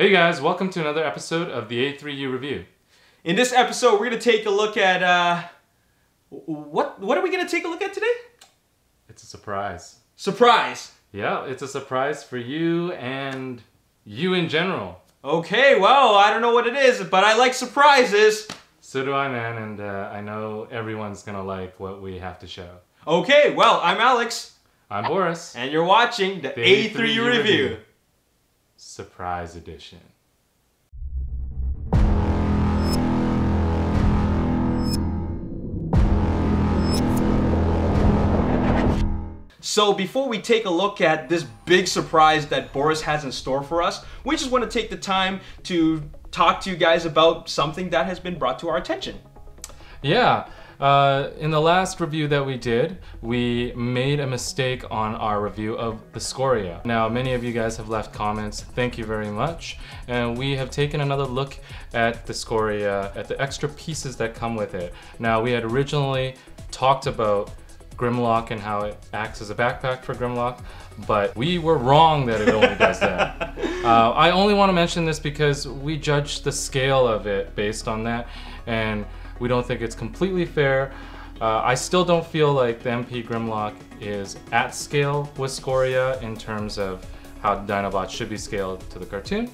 Hey guys, welcome to another episode of the A3U Review. In this episode, we're gonna take a look at uh, what what are we gonna take a look at today? It's a surprise. Surprise. Yeah, it's a surprise for you and you in general. Okay, well, I don't know what it is, but I like surprises. So do I, man, and uh, I know everyone's gonna like what we have to show. Okay, well, I'm Alex, I'm Boris. and you're watching the, The A3 A3 review. review. Surprise edition. So before we take a look at this big surprise that Boris has in store for us, we just want to take the time to talk to you guys about something that has been brought to our attention. Yeah, uh, in the last review that we did, we made a mistake on our review of the Scoria. Now, many of you guys have left comments, thank you very much. And we have taken another look at the Scoria, at the extra pieces that come with it. Now, we had originally talked about Grimlock and how it acts as a backpack for Grimlock, but we were wrong that it only does that. Uh, I only want to mention this because we judged the scale of it based on that, and we don't think it's completely fair. Uh, I still don't feel like the MP Grimlock is at scale with Scoria in terms of how Dinobot should be scaled to the cartoon,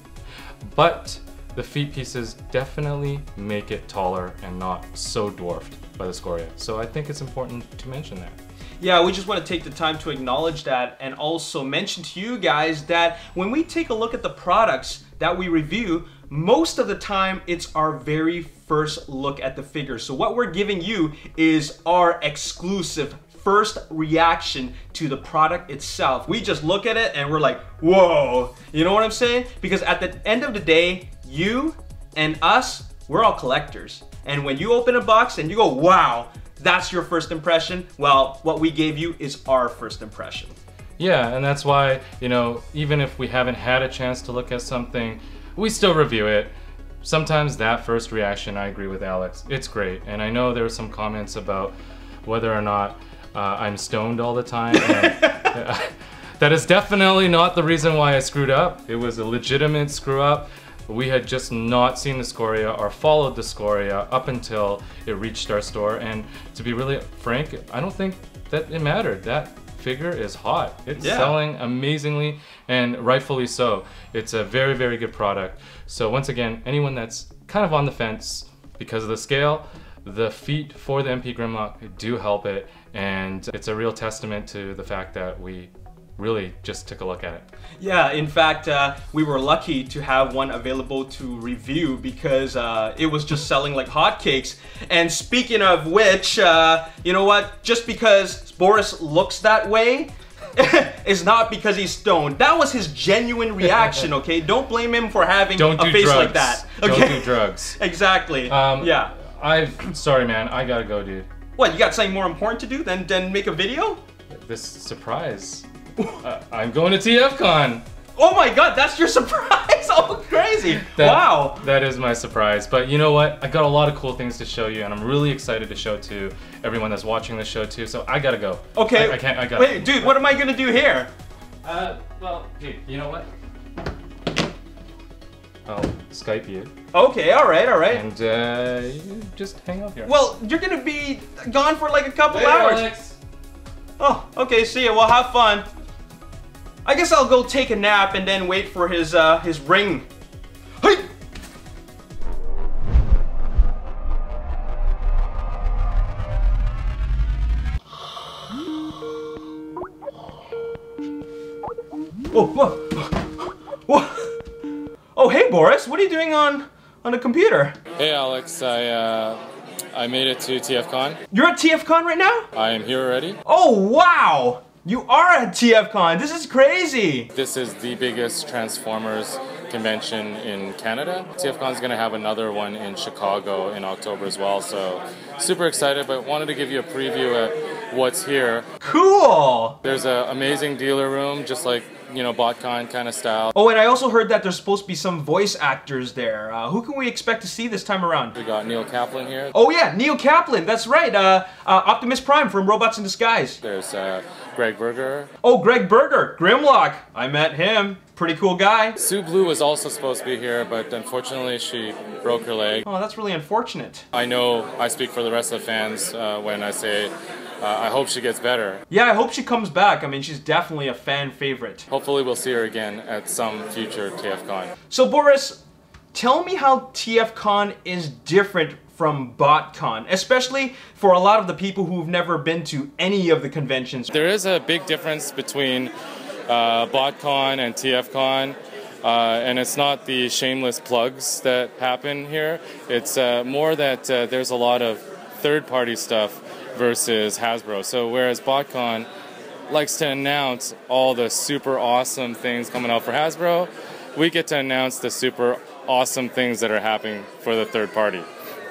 but the feet pieces definitely make it taller and not so dwarfed by the Scoria. So I think it's important to mention that. Yeah, we just want to take the time to acknowledge that and also mention to you guys that when we take a look at the products that we review, most of the time it's our very first look at the figure. So what we're giving you is our exclusive first reaction to the product itself. We just look at it and we're like, whoa, you know what I'm saying? Because at the end of the day, you and us, we're all collectors. And when you open a box and you go, wow, that's your first impression, well, what we gave you is our first impression. Yeah, and that's why, you know, even if we haven't had a chance to look at something, we still review it. Sometimes that first reaction, I agree with Alex, it's great. And I know there were some comments about whether or not uh, I'm stoned all the time. Uh, that is definitely not the reason why I screwed up. It was a legitimate screw up. We had just not seen the Scoria or followed the Scoria up until it reached our store. And to be really frank, I don't think that it mattered. That figure is hot. It's Yeah. selling amazingly and rightfully so. It's a very, very good product. So once again, anyone that's kind of on the fence because of the scale, the feet for the MP Grimlock do help it. And it's a real testament to the fact that we really just took a look at it. Yeah, in fact, uh, we were lucky to have one available to review because uh, it was just selling like hotcakes. And speaking of which, uh, you know what? Just because Boris looks that way is not because he's stoned. That was his genuine reaction, okay? Don't blame him for having Don't a face drugs. like that. Okay? Don't do drugs. exactly. Um, yeah. I've sorry, man. I gotta go, dude. What, you got something more important to do than, than make a video? This surprise. Uh, I'm going to TFCon. Oh my god, that's your surprise! Oh, crazy! That- wow! That is my surprise. But you know what? I got a lot of cool things to show you, and I'm really excited to show to everyone that's watching this show too. So I gotta go. Okay. I, I can't. I gotta. Wait, dude, what am I gonna do here? Uh, well, dude, you know what? I'll Skype you, Okay, alright, alright. and uh, you just hang out here. Well, you're gonna be gone for like a couple Hey, hours. Alex. Oh, okay, see ya. Well, have fun. I guess I'll go take a nap and then wait for his uh his ring. Hey! Oh, whoa. Whoa. Oh, hey Boris, what are you doing on on the computer? Hey Alex, I uh, I made it to TFCon. You're at TFCon right now? I am here already. Oh wow! You are at TFCon. This is crazy. This is the biggest Transformers convention in Canada. TFCon is going to have another one in Chicago in October as well. So super excited, but wanted to give you a preview at what's here. Cool. There's an amazing dealer room, just like you know BotCon kind of style. Oh, and I also heard that there's supposed to be some voice actors there. Uh, who can we expect to see this time around? We got Neil Kaplan here. Oh yeah, Neil Kaplan. That's right. Uh, uh, Optimus Prime from Robots in Disguise. There's uh, Gregg Berger. Oh, Gregg Berger, Grimlock. I met him. Pretty cool guy. Sue Blu was also supposed to be here, but unfortunately she broke her leg. Oh, that's really unfortunate. I know I speak for the rest of the fans uh, when I say uh, I hope she gets better. Yeah, I hope she comes back. I mean, she's definitely a fan favorite. Hopefully we'll see her again at some future TFCon. So, Boris, tell me how TFCon is different from BotCon, especially for a lot of the people who've never been to any of the conventions. There is a big difference between uh, BotCon and TFCon. Uh, and it's not the shameless plugs that happen here. It's uh, more that uh, there's a lot of third-party stuff versus Hasbro. So whereas BotCon likes to announce all the super awesome things coming out for Hasbro, we get to announce the super awesome things that are happening for the third party.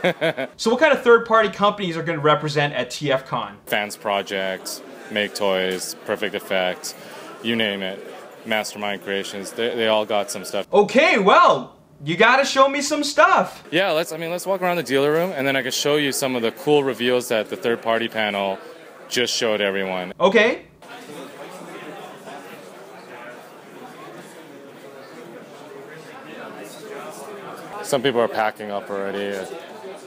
so what kind of third-party companies are going to represent at TFCon? Fans Project, Make Toys, Perfect Effect, you name it. Mastermind Creations, they, they all got some stuff. Okay, well, you gotta show me some stuff. Yeah, let's. I mean, let's walk around the dealer room, and then I can show you some of the cool reveals that the third-party panel just showed everyone. Okay. Some people are packing up already.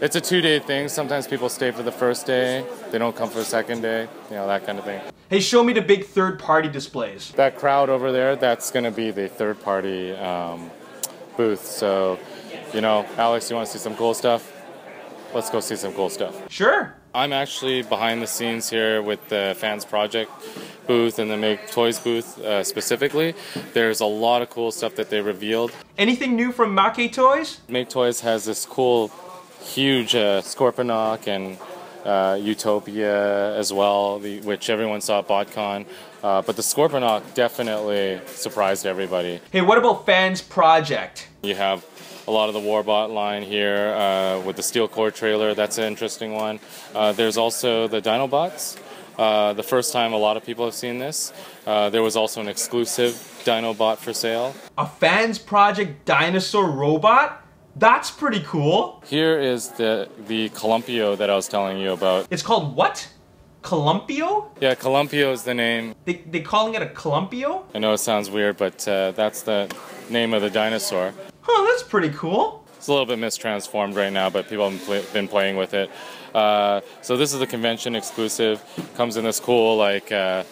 It's a two-day thing. Sometimes people stay for the first day. They don't come for the second day. You know that kind of thing. Hey, show me the big third-party displays. That crowd over there, that's going to be the third-party um, booth. So, you know, Alex, you want to see some cool stuff? Let's go see some cool stuff. Sure. I'm actually behind the scenes here with the Fans Project booth and the Make Toys booth uh, specifically. There's a lot of cool stuff that they revealed. Anything new from Make Toys? Make Toys has this cool, huge uh, Scorponok and uh, Utopia as well, the, which everyone saw at BotCon. Uh, but the Scorponok definitely surprised everybody. Hey, what about Fans Project? You have a lot of the Warbot line here uh, with the Steel Core trailer. That's an interesting one. Uh, there's also the Dinobots. Uh, the first time a lot of people have seen this. Uh, there was also an exclusive Dinobot for sale. A Fans Project dinosaur robot? That's pretty cool. Here is the the Columpio that I was telling you about. It's called what? Columpio? Yeah, Columpio is the name. They they calling it a Columpio? I know it sounds weird, but uh, that's the name of the dinosaur. Huh, that's pretty cool. It's a little bit mistransformed right now, but people have been, been playing with it. Uh, so this is the convention exclusive. Comes in this cool like uh,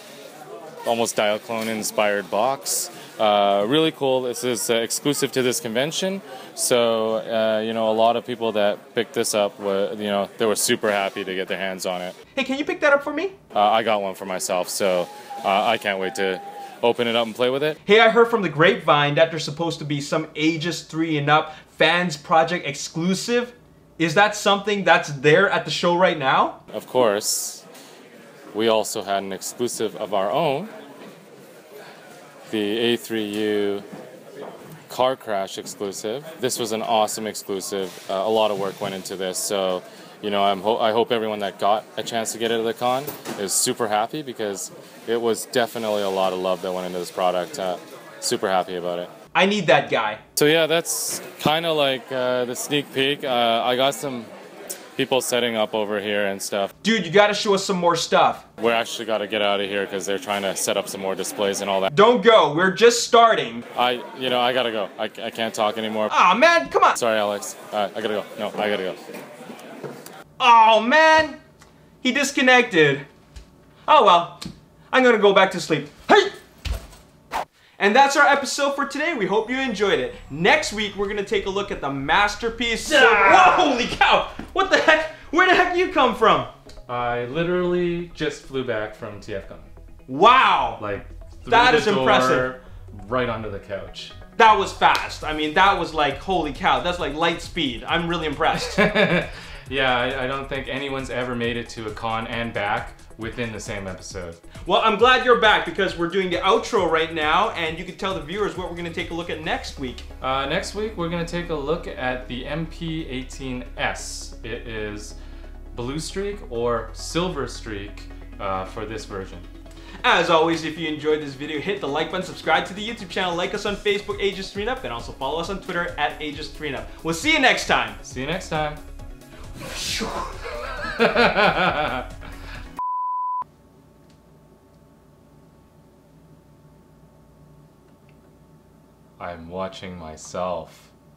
almost Diaclone inspired box. Uh, really cool. This is uh, exclusive to this convention, so uh, you know a lot of people that picked this up were you know they were super happy to get their hands on it. Hey, can you pick that up for me? Uh, I got one for myself, so uh, I can't wait to open it up and play with it. Hey, I heard from the grapevine that there's supposed to be some ages three and up fans project exclusive. Is that something that's there at the show right now? Of course, we also had an exclusive of our own the A3U Kar Krash exclusive. This was an awesome exclusive. Uh, a lot of work went into this, so you know I'm ho- I hope everyone that got a chance to get it at the con is super happy because it was definitely a lot of love that went into this product. Uh, super happy about it. I need that guy. So yeah, that's kind of like uh, the sneak peek. Uh, I got some people setting up over here and stuff. Dude, you gotta show us some more stuff. We're actually got to get out of here because they're trying to set up some more displays and all that. Don't go, we're just starting. I, you know, I gotta go. I, I can't talk anymore. Aw, oh, man, come on. Sorry, Alex. Uh, I gotta go. No, I gotta go. Oh, man. He disconnected. Oh, well. I'm gonna go back to sleep. And that's our episode for today. We hope you enjoyed it. Next week, we're gonna take a look at the masterpiece. Ah! Whoa, holy cow! What the heck? Where the heck you come from? I literally just flew back from TFCon. Wow! Like, That the is door, impressive. Right onto the couch. That was fast. I mean, that was like, holy cow, that's like light speed. I'm really impressed. yeah, I, I don't think anyone's ever made it to a con and back within the same episode. well, I'm glad you're back because we're doing the outro right now, and you can tell the viewers what we're gonna take a look at next week. Uh, next week, we're going to take a look at the MP18S. It is Blue Streak or Silver Streak uh, for this version. As always, if you enjoyed this video, hit the like button, subscribe to the YouTube channel, like us on Facebook, Ages 3 Up, and also follow us on Twitter at Ages 3 Up. We'll see you next time. See you next time. I'm watching myself.